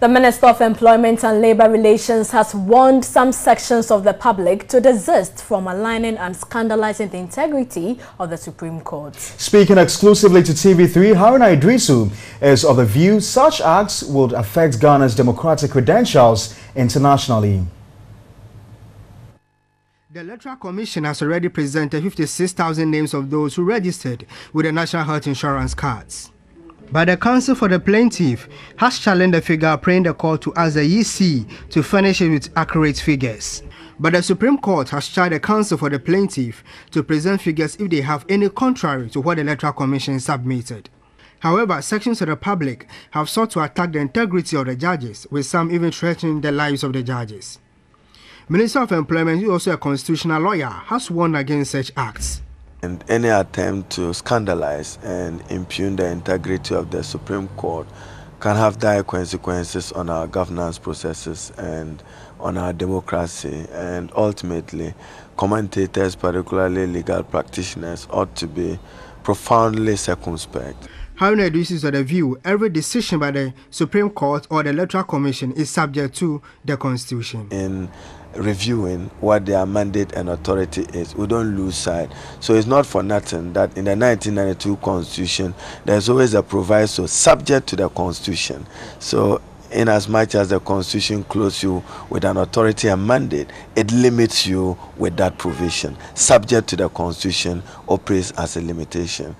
The Minister of Employment and Labour Relations has warned some sections of the public to desist from aligning and scandalizing the integrity of the Supreme Court. Speaking exclusively to TV3, Haruna Iddrisu is of the view such acts would affect Ghana's democratic credentials internationally. The Electoral Commission has already presented 56,000 names of those who registered with the National Health Insurance cards. But the counsel for the plaintiff has challenged the figure praying the court to ask the EC to furnish it with accurate figures. But the Supreme Court has charged the counsel for the plaintiff to present figures if they have any contrary to what the Electoral Commission submitted. However, sections of the public have sought to attack the integrity of the judges, with some even threatening the lives of the judges. Minister of Employment, who is also a constitutional lawyer, has warned against such acts. And any attempt to scandalize and impugn the integrity of the Supreme Court can have dire consequences on our governance processes and on our democracy. And ultimately, commentators, particularly legal practitioners, ought to be profoundly circumspect. Haruna reduces the view every decision by the Supreme Court or the Electoral Commission is subject to the Constitution. In reviewing what their mandate and authority is. We don't lose sight. So it's not for nothing that in the 1992 Constitution, there's always a proviso subject to the Constitution. So in as much as the Constitution clothes you with an authority and mandate, it limits you with that provision. Subject to the Constitution operates as a limitation.